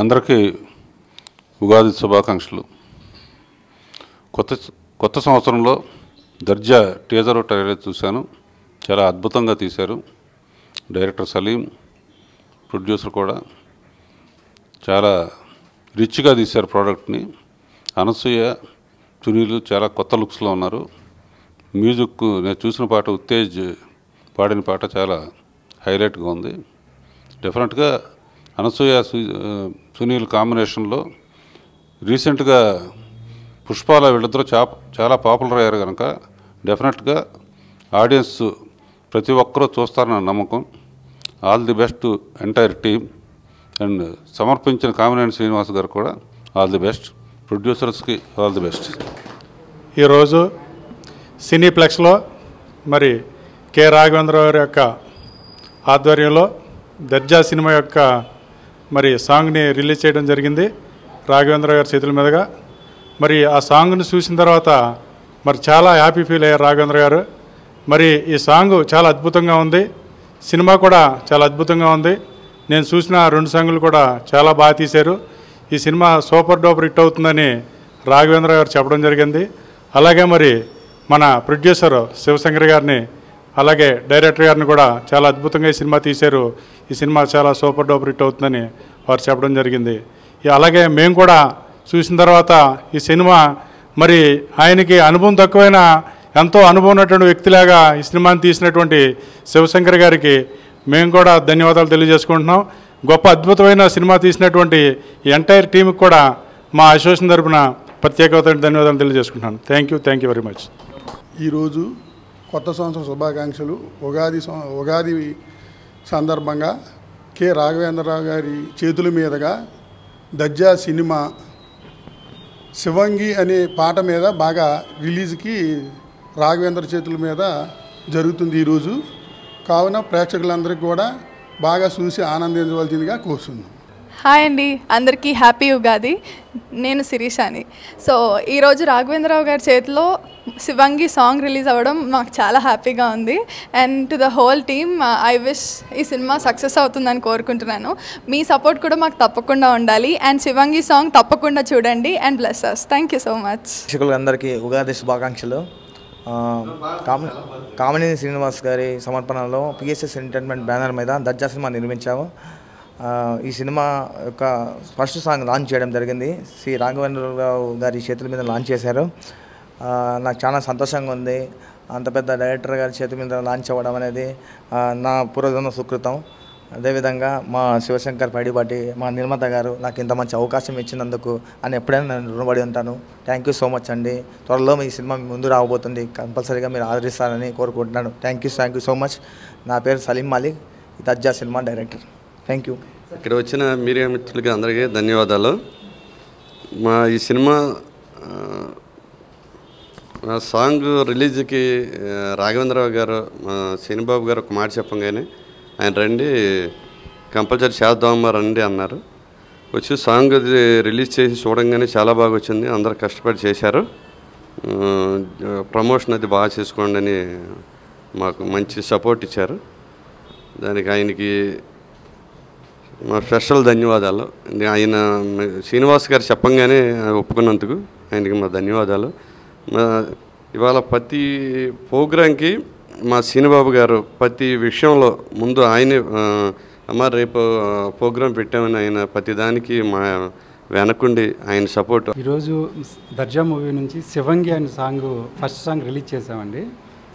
అందరికీ ఉగాది శుభాకాంక్షలు. కొత్త కొత్త సంవత్సరంలో దర్జా టీజర్ ట్రైలర్ చూశాను. చాలా అద్భుతంగా తీశారు. డైరెక్టర్ సలీం ప్రొడ్యూసర్ కూడా చాలా రిచ్గా తీశారు ప్రోడక్ట్ని. అనసూయ చునీలు చాలా కొత్త లుక్స్లో ఉన్నారు. మ్యూజిక్ నేను చూసిన పాట ఉత్తేజ్ పాడిన పాట చాలా హైలైట్గా ఉంది. డెఫినెట్గా అనసూయ సునీల్ కాంబినేషన్లో రీసెంట్గా పుష్పాల వీళ్ళిద్దరూ చా చాలా పాపులర్ అయ్యారు కనుక డెఫినెట్గా ఆడియన్స్ ప్రతి ఒక్కరూ చూస్తారన్న నమ్మకం. All the best entire team. And సమర్పించిన కామినేని శ్రీనివాస్ గారు కూడా ఆల్ ది బెస్ట్. ప్రొడ్యూసర్స్కి ఆల్ ది బెస్ట్. ఈరోజు సినీప్లెక్స్లో మరి కె రాఘవేంద్ర గారి యొక్క ఆధ్వర్యంలో దర్జా సినిమా యొక్క మరి సాంగ్ని రిలీజ్ చేయడం జరిగింది. రాఘవేంద్ర గారి చేతుల మీదుగా. మరి ఆ సాంగ్ని చూసిన తర్వాత మరి చాలా హ్యాపీ ఫీల్ అయ్యారు రాఘవేంద్ర గారు. మరి ఈ సాంగ్ చాలా అద్భుతంగా ఉంది. సినిమా కూడా చాలా అద్భుతంగా ఉంది. నేను చూసిన రెండు సాంగులు కూడా చాలా బాగా తీశారు. ఈ సినిమా సూపర్ డూపర్ హిట్ అవుతుందని రాఘవేంద్ర గారు చెప్పడం జరిగింది. అలాగే మరి మన ప్రొడ్యూసర్ శివశంకర్ గారిని అలాగే డైరెక్టర్ గారిని కూడా చాలా అద్భుతంగా ఈ సినిమా తీశారు. ఈ సినిమా చాలా సూపర్ డూపర్ హిట్ అవుతుందని వారు చెప్పడం జరిగింది. అలాగే మేము కూడా చూసిన తర్వాత ఈ సినిమా మరి ఆయనకి అనుభవం తక్కువైన ఎంతో అనుభవం ఉన్నటువంటి వ్యక్తిలాగా ఈ సినిమాని తీసినటువంటి శివశంకర్ గారికి మేము కూడా ధన్యవాదాలు తెలియజేసుకుంటున్నాం. గొప్ప అద్భుతమైన సినిమా తీసినటువంటి ఎంటైర్ టీంకి కూడా మా అసోసియేషన్ తరపున ప్రత్యేకమైన ధన్యవాదాలు తెలియజేసుకుంటున్నాను. Thank you thank you very much. ఈరోజు కొత్త సంవత్సర శుభాకాంక్షలు. ఉగాది ఉగాది సందర్భంగా కె రాఘవేంద్రరావు గారి చేతుల మీదుగా దజ్జా సినిమా శివంగి అనే పాట మీద బాగా రిలీజ్కి రాఘవేంద్ర చేతుల మీద జరుగుతుంది ఈరోజు కావున ప్రేక్షకులందరికీ కూడా బాగా చూసి ఆనందించవలసిందిగా కోరుతున్నాం హాయ్ అండి అందరికీ హ్యాపీ ఉగాది. నేను శిరీషాని. సో ఈరోజు రాఘవేంద్రరావు గారి చేతిలో శివంగి సాంగ్ రిలీజ్ అవ్వడం మాకు చాలా హ్యాపీగా ఉంది. And to the whole team I wish ఈ సినిమా సక్సెస్ అవుతుందని కోరుకుంటున్నాను. మీ సపోర్ట్ కూడా మాకు తప్పకుండా ఉండాలి. అండ్ శివంగి సాంగ్ తప్పకుండా చూడండి and bless us thank you so much అందరికీ ఉగాది శుభాకాంక్షలు. కామినేని శ్రీనివాస్ గారి సమర్పణలో పిఎస్ఎస్ ఎంటర్టైన్మెంట్ బ్యానర్ మీద దర్జా సినిమా నిర్మించాము. ఈ సినిమా యొక్క ఫస్ట్ సాంగ్ లాంచ్ చేయడం జరిగింది. శ్రీ రాఘవేంద్రరావు గారి చేతుల మీద లాంచ్ చేశారు. నాకు చాలా సంతోషంగా ఉంది. అంత పెద్ద డైరెక్టర్ గారి చేతి మీద లాంచ్ అవ్వడం అనేది నా పూర్వజన్మ సుకృతం. అదేవిధంగా మా శివశంకర్ పైడిపాటి మా నిర్మాత గారు నాకు ఇంత మంచి అవకాశం ఇచ్చినందుకు అని ఎప్పుడైనా నేను రుణపడి ఉంటాను. థ్యాంక్ యూ సో మచ్ అండి. త్వరలో మీ సినిమా ముందు రాబోతుంది. కంపల్సరీగా మీరు ఆదరిస్తారని కోరుకుంటున్నాను. Thank you thank you so much నా పేరు Salim Malik Tajja cinema director. Thank you ఇక్కడ వచ్చిన మీడియా మిత్రులకి అందరికీ ధన్యవాదాలు. మా ఈ సినిమా మా సాంగ్ రిలీజ్కి రాఘవేంద్రరావు గారు మా శనిబాబు గారు ఒక మాట చెప్పంగానే ఆయన రండి కంపల్సరీ చేద్దామా రండి అన్నారు. వచ్చి సాంగ్ అది రిలీజ్ చేసి చూడంగానే చాలా బాగా వచ్చింది అందరు కష్టపడి చేశారు. ప్రమోషన్ అది బాగా చేసుకోండి అని మాకు మంచి సపోర్ట్ ఇచ్చారు. దానికి ఆయనకి మా స్పెషల్ ధన్యవాదాలు. ఆయన శ్రీనివాస్ గారు చెప్పంగానే ఒప్పుకున్నందుకు ఆయనకి మా ధన్యవాదాలు. మా ఇవాళ ప్రతి ప్రోగ్రాంకి మా శ్రీనిబాబు గారు ప్రతి విషయంలో ముందు ఆయనే అమ్మ రేపు ప్రోగ్రాం పెట్టామని ఆయన ప్రతి దానికి మా వెనకుండి ఆయన సపోర్ట్. ఈరోజు దర్జా మూవీ నుంచి శివంగి అనే సాంగ్ ఫస్ట్ సాంగ్ రిలీజ్ చేసామండి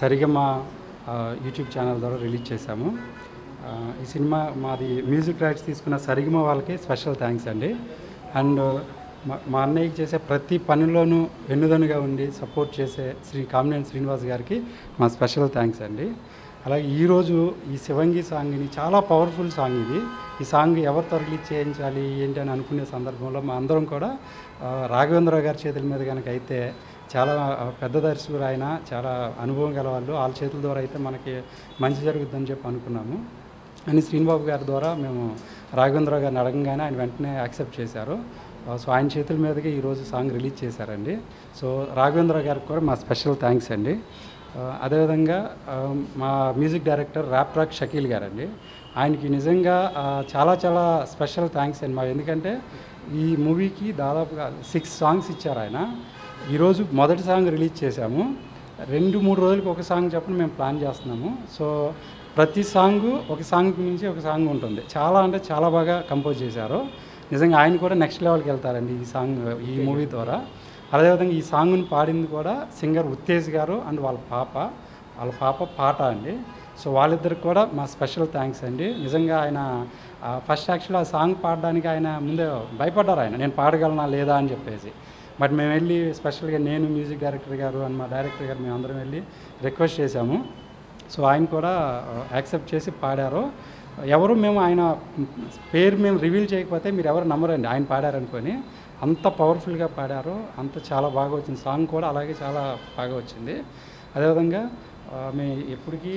సరిగమా మా యూట్యూబ్ ఛానల్ ద్వారా రిలీజ్ చేశాము. ఈ సినిమా మాది మ్యూజిక్ రైట్స్ తీసుకున్న సరిగమ వాళ్ళకి స్పెషల్ థ్యాంక్స్ అండి. అండ్ మా మా అన్నయ్యకి చేసే ప్రతి పనిలోనూ వెన్నుదనుగా ఉండి సపోర్ట్ చేసే శ్రీ కామినేని శ్రీనివాస్ గారికి మా స్పెషల్ థ్యాంక్స్ అండి. అలాగే ఈరోజు ఈ శివంగి సాంగ్ని చాలా పవర్ఫుల్ సాంగ్ ఇది. ఈ సాంగ్ ఎవరితో రిలీజ్ చేయించాలి ఏంటి అని అనుకునే సందర్భంలో మా అందరం కూడా రాఘవేంద్ర గారి చేతుల మీద కనుక అయితే చాలా పెద్ద దర్శకుడు ఆయన చాలా అనుభవం గల వాళ్ళు వాళ్ళ చేతుల ద్వారా అయితే మనకి మంచి జరుగుతుందని చెప్పి అనుకున్నాము. అని శ్రీనిబాబు గారి ద్వారా మేము రాఘవేంద్రరావు గారిని అడగంగానే ఆయన వెంటనే యాక్సెప్ట్ చేశారు. సో ఆయన చేతుల మీదకి ఈరోజు సాంగ్ రిలీజ్ చేశారండి. సో రాఘవేంద్రరావు గారికి కూడా మా స్పెషల్ థ్యాంక్స్ అండి. అదేవిధంగా మా music director rap track Shakeel గారండి. ఆయనకి నిజంగా చాలా చాలా స్పెషల్ థ్యాంక్స్ అండి మా ఎందుకంటే ఈ మూవీకి దాదాపుగా సిక్స్ సాంగ్స్ ఇచ్చారు ఆయన. ఈరోజు మొదటి సాంగ్ రిలీజ్ చేశాము. రెండు మూడు రోజులకి ఒక సాంగ్ చెప్పని మేము ప్లాన్ చేస్తున్నాము. సో ప్రతి సాంగ్ ఒక సాంగ్ నుంచి ఒక సాంగ్ ఉంటుంది. చాలా అంటే చాలా బాగా కంపోజ్ చేశారు. నిజంగా ఆయన కూడా నెక్స్ట్ లెవెల్కి వెళ్తారండి ఈ సాంగ్ ఈ మూవీ ద్వారా. అదేవిధంగా ఈ సాంగ్ని పాడింది కూడా సింగర్ ఉత్తేజ్ గారు అండ్ వాళ్ళ పాప. వాళ్ళ పాప పాట అండి. సో వాళ్ళిద్దరికి కూడా మా స్పెషల్ థ్యాంక్స్ అండి. నిజంగా ఆయన ఫస్ట్ యాక్చువల్ ఆ సాంగ్ పాడడానికి ఆయన ముందే భయపడ్డారు ఆయన. నేను పాడగలనా లేదా అని చెప్పేసి. బట్ మేము వెళ్ళి స్పెషల్గా నేను మ్యూజిక్ డైరెక్టర్ గారు అండ్ మా డైరెక్టర్ గారు మేము అందరం వెళ్ళి రిక్వెస్ట్ చేశాము. సో ఆయన కూడా యాక్సెప్ట్ చేసి పాడారు. ఎవరు మేము ఆయన పేరు మేము రివీల్ చేయకపోతే మీరు ఎవరు నమ్మరండి ఆయన పాడారనుకొని. అంత పవర్ఫుల్గా పాడారు అంత చాలా బాగా వచ్చింది. సాంగ్ కూడా అలాగే చాలా బాగా వచ్చింది. అదేవిధంగా మేము ఎప్పటికీ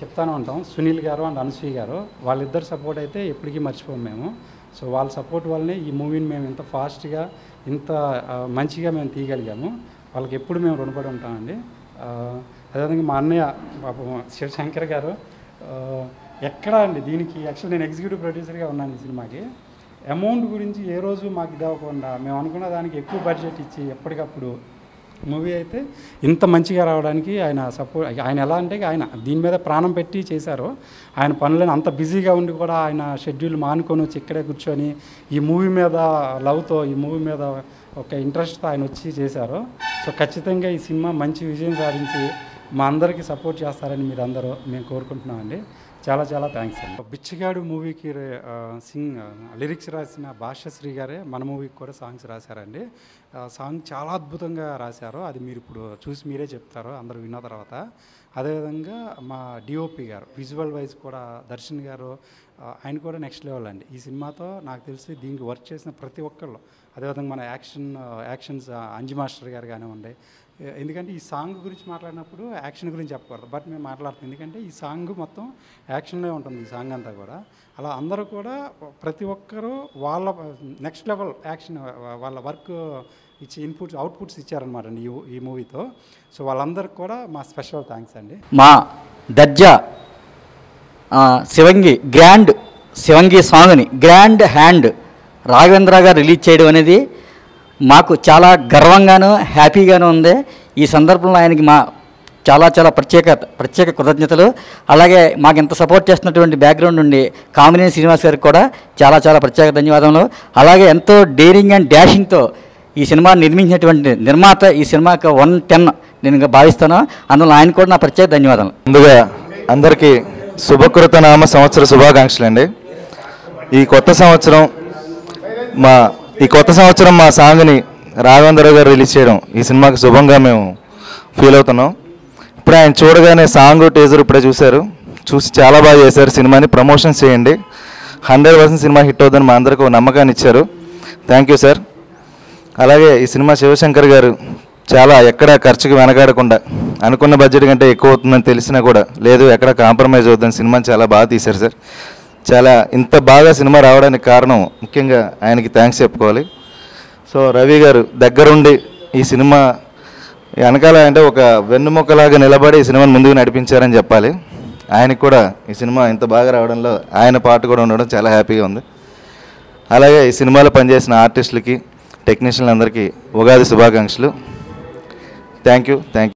చెప్తానే ఉంటాం సునీల్ గారు అండ్ అనసూయ గారు వాళ్ళిద్దరు సపోర్ట్ అయితే ఎప్పటికీ మర్చిపోము మేము. సో వాళ్ళ సపోర్ట్ వల్లనే ఈ మూవీని మేము ఇంత ఫాస్ట్గా ఇంత మంచిగా మేము తీయగలిగాము. వాళ్ళకి ఎప్పుడు మేము రుణపడి ఉంటామండి. అదేవిధంగా మా అన్నయ్య పాపం శివశంకర్ గారు ఎక్కడ అండి దీనికి యాక్చువల్ నేను ఎగ్జిక్యూటివ్ ప్రొడ్యూసర్గా ఉన్నాను ఈ సినిమాకి. అమౌంట్ గురించి ఏ రోజు మాకు ఇదవ్వకుండా మేము అనుకున్న దానికి ఎక్కువ బడ్జెట్ ఇచ్చి ఎప్పటికప్పుడు మూవీ అయితే ఇంత మంచిగా రావడానికి ఆయన సపోర్ట్ ఆయన ఎలా అంటే ఆయన దీని మీద ప్రాణం పెట్టి చేశారు. ఆయన పనులను అంత బిజీగా ఉండి కూడా ఆయన షెడ్యూల్ మానుకొని వచ్చి ఇక్కడే కూర్చొని ఈ మూవీ మీద లవ్తో ఈ మూవీ మీద ఒక ఇంట్రెస్ట్తో ఆయన వచ్చి చేశారు. సో ఖచ్చితంగా ఈ సినిమా మంచి విజయం సాధించి మా అందరికీ సపోర్ట్ చేస్తారని మీరు అందరూ మేము కోరుకుంటున్నామండి. చాలా చాలా థ్యాంక్స్ అండి. బిచ్చగాడు మూవీకి సింగ్ లిరిక్స్ రాసిన భాష్యశ్రీ గారే మన మూవీకి కూడా సాంగ్స్ రాశారండి. సాంగ్ చాలా అద్భుతంగా రాశారు. అది మీరు ఇప్పుడు చూసి మీరే చెప్తారు అందరూ విన్న తర్వాత. అదేవిధంగా మా డిఓపి గారు విజువల్ వైజ్ కూడా దర్శన్ గారు ఆయన కూడా నెక్స్ట్ లెవెల్ అండి. ఈ సినిమాతో నాకు తెలిసి దీనికి వర్క్ చేసిన ప్రతి ఒక్కళ్ళు అదేవిధంగా మన యాక్షన్ యాక్షన్స్ అంజి మాస్టర్ గారు కానివ్వండి ఎందుకంటే ఈ సాంగ్ గురించి మాట్లాడినప్పుడు యాక్షన్ గురించి చెప్పకూడదు. బట్ మేము మాట్లాడుతాం. ఎందుకంటే ఈ సాంగ్ మొత్తం యాక్షన్లో ఉంటుంది ఈ సాంగ్ అంతా కూడా. అలా అందరూ కూడా ప్రతి ఒక్కరూ వాళ్ళ నెక్స్ట్ లెవెల్ యాక్షన్ వాళ్ళ వర్క్ ఇచ్చి ఇన్పుట్స్ అవుట్పుట్స్ ఇచ్చారనమాట అండి ఈ మూవీతో. సో వాళ్ళందరికి కూడా మా స్పెషల్ థ్యాంక్స్ అండి. మా దర్జా శివంగి గ్రాండ్ శివంగి సాంగ్ని గ్రాండ్ హ్యాండ్ రాఘవేంద్ర గారు రిలీజ్ చేయడం అనేది మాకు చాలా గర్వంగాను హ్యాపీగాను ఉంది. ఈ సందర్భంలో ఆయనకి మా చాలా చాలా ప్రత్యేక ప్రత్యేక కృతజ్ఞతలు. అలాగే మాకు ఇంత సపోర్ట్ చేస్తున్నటువంటి బ్యాక్గ్రౌండ్ నుండి కామినేని శ్రీనివాస్ గారికి కూడా చాలా చాలా ప్రత్యేక ధన్యవాదములు. అలాగే ఎంతో డేరింగ్ అండ్ డాషింగ్తో ఈ సినిమా నిర్మించినటువంటి నిర్మాత ఈ సినిమాకి వన్ టెన్ నేను భావిస్తాను. అందులో ఆయన కూడా నా ప్రత్యేక ధన్యవాదాలు ముందుగా అందరికీ శుభకృత నామ సంవత్సర శుభాకాంక్షలు అండి ఈ కొత్త సంవత్సరం మా ఈ కొత్త సంవత్సరం మా సాంగ్ని రాఘవేంద్ర గారు రిలీజ్ చేయడం ఈ సినిమాకి శుభంగా మేము ఫీల్ అవుతున్నాం. ఇప్పుడు ఆయన చూడగానే సాంగ్ టీజర్ ఇప్పుడే చూశారు. చూసి చాలా బాగా చేశారు. సినిమాని ప్రమోషన్ చేయండి. హండ్రెడ్ పర్సెంట్ సినిమా హిట్ అవుతుందని మా అందరికీ ఒక నమ్మకాన్ని ఇచ్చారు. Thank you sir. అలాగే ఈ సినిమా శివశంకర్ గారు చాలా ఎక్కడ ఖర్చుకి వెనకాడకుండా అనుకున్న బడ్జెట్ కంటే ఎక్కువ అవుతుందని తెలిసినా కూడా లేదు ఎక్కడ కాంప్రమైజ్ అవుతుందని సినిమాని చాలా బాగా తీశారు సార్. చాలా ఇంత బాగా సినిమా రావడానికి కారణం ముఖ్యంగా ఆయనకి థ్యాంక్స్ చెప్పుకోవాలి. సో రవి గారు దగ్గరుండి ఈ సినిమా వెనకాల అంటే ఒక వెన్నుముక్కలాగా నిలబడి ఈ సినిమాను ముందుకు నడిపించారని చెప్పాలి. ఆయనకి కూడా ఈ సినిమా ఇంత బాగా రావడంలో ఆయన పాట కూడా ఉండడం చాలా హ్యాపీగా ఉంది. అలాగే ఈ సినిమాలో పనిచేసిన ఆర్టిస్టులకి టెక్నీషియన్లందరికీ ఉగాది శుభాకాంక్షలు. Thank you thank you